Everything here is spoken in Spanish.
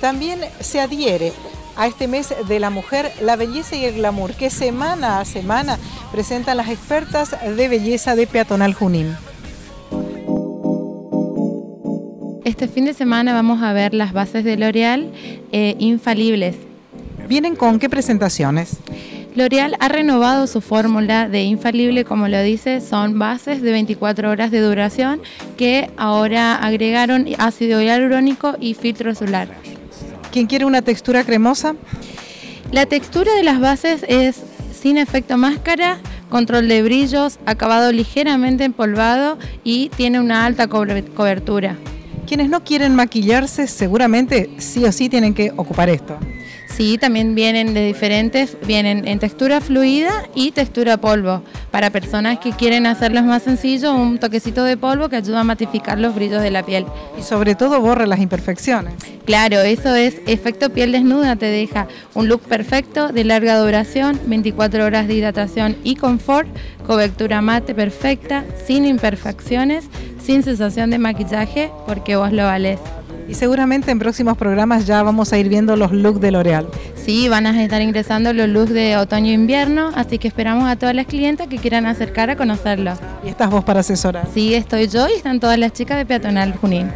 también se adhiere a este mes de la mujer, la belleza y el glamour, que semana a semana presentan las expertas de belleza de Peatonal Junín. Este fin de semana vamos a ver las bases de L'Oreal eh, infalibles. ¿Vienen con qué presentaciones? L'Oreal ha renovado su fórmula de infalible, como lo dice, son bases de 24 horas de duración que ahora agregaron ácido hialurónico y filtro solar. ¿Quién quiere una textura cremosa? La textura de las bases es sin efecto máscara, control de brillos, acabado ligeramente empolvado y tiene una alta cobertura. Quienes no quieren maquillarse seguramente sí o sí tienen que ocupar esto. Sí, también vienen de diferentes, vienen en textura fluida y textura polvo. Para personas que quieren hacerlos más sencillo, un toquecito de polvo que ayuda a matificar los brillos de la piel. Y sobre todo borra las imperfecciones. Claro, eso es efecto piel desnuda, te deja un look perfecto, de larga duración, 24 horas de hidratación y confort, cobertura mate perfecta, sin imperfecciones, sin sensación de maquillaje, porque vos lo valés. Y seguramente en próximos programas ya vamos a ir viendo los looks de L'Oreal. Sí, van a estar ingresando los looks de otoño e invierno, así que esperamos a todas las clientes que quieran acercar a conocerlo. ¿Y estás vos para asesorar? Sí, estoy yo y están todas las chicas de Peatonal Junín.